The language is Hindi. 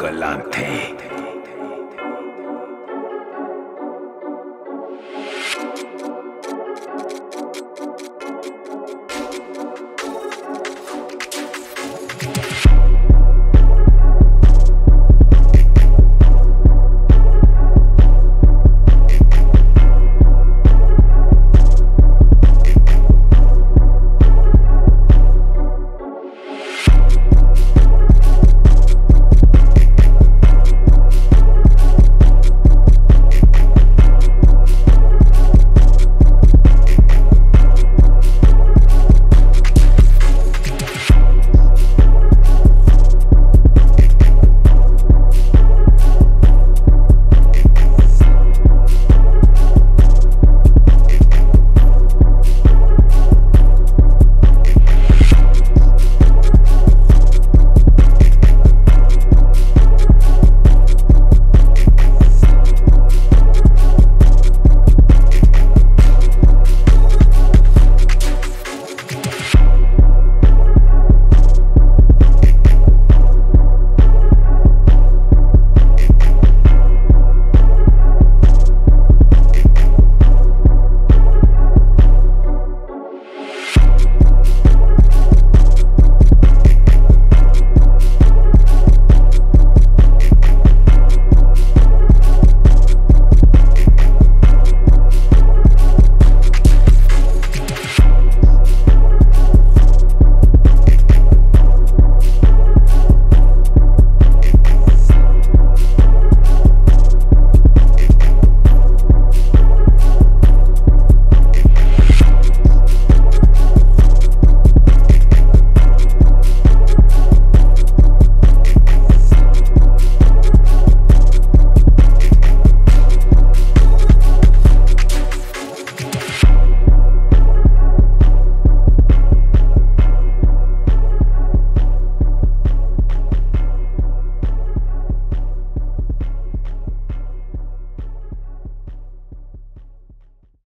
कलाम थे।